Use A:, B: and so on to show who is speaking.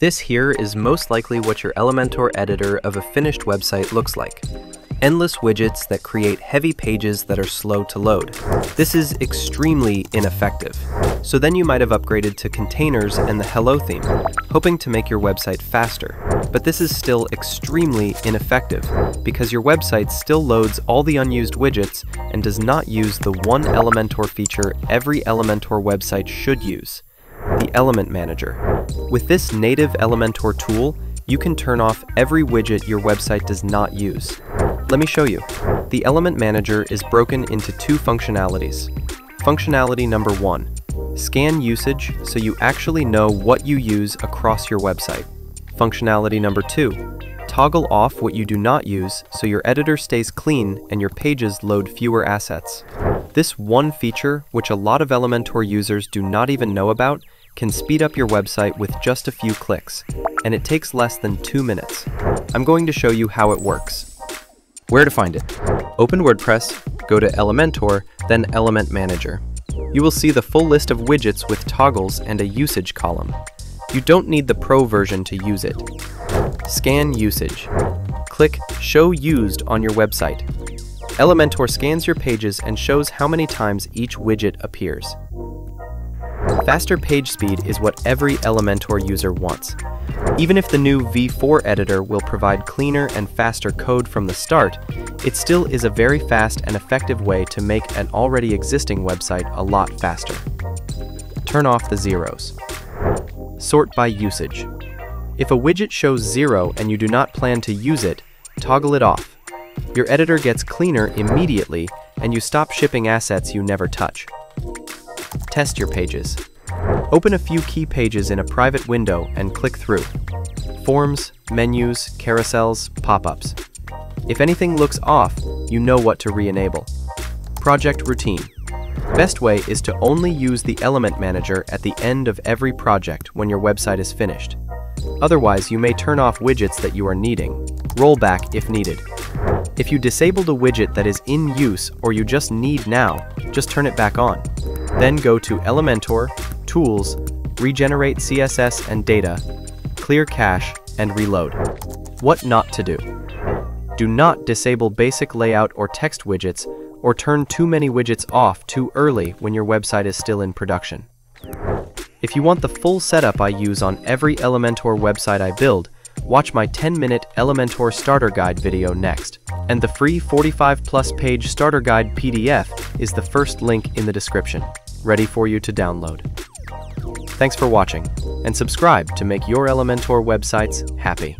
A: This here is most likely what your Elementor editor of a finished website looks like. Endless widgets that create heavy pages that are slow to load. This is extremely ineffective. So then you might have upgraded to containers and the Hello theme, hoping to make your website faster. But this is still extremely ineffective, because your website still loads all the unused widgets and does not use the one Elementor feature every Elementor website should use the Element Manager. With this native Elementor tool, you can turn off every widget your website does not use. Let me show you. The Element Manager is broken into two functionalities. Functionality number one, scan usage so you actually know what you use across your website. Functionality number two, toggle off what you do not use so your editor stays clean and your pages load fewer assets. This one feature, which a lot of Elementor users do not even know about, can speed up your website with just a few clicks, and it takes less than two minutes. I'm going to show you how it works. Where to find it? Open WordPress, go to Elementor, then Element Manager. You will see the full list of widgets with toggles and a usage column. You don't need the Pro version to use it. Scan usage. Click Show Used on your website. Elementor scans your pages and shows how many times each widget appears. Faster page speed is what every Elementor user wants. Even if the new V4 editor will provide cleaner and faster code from the start, it still is a very fast and effective way to make an already existing website a lot faster. Turn off the zeros. Sort by usage. If a widget shows zero and you do not plan to use it, toggle it off. Your editor gets cleaner immediately and you stop shipping assets you never touch. Test your pages. Open a few key pages in a private window and click through. Forms, menus, carousels, pop-ups. If anything looks off, you know what to re-enable. Project routine. Best way is to only use the element manager at the end of every project when your website is finished. Otherwise, you may turn off widgets that you are needing. Roll back if needed. If you disabled a widget that is in use or you just need now, just turn it back on. Then go to Elementor, Tools, Regenerate CSS and Data, Clear Cache, and Reload. What not to do. Do not disable basic layout or text widgets or turn too many widgets off too early when your website is still in production. If you want the full setup I use on every Elementor website I build, watch my 10-minute Elementor Starter Guide video next. And the free 45 plus page Starter Guide PDF is the first link in the description, ready for you to download. Thanks for watching, and subscribe to make your Elementor websites happy.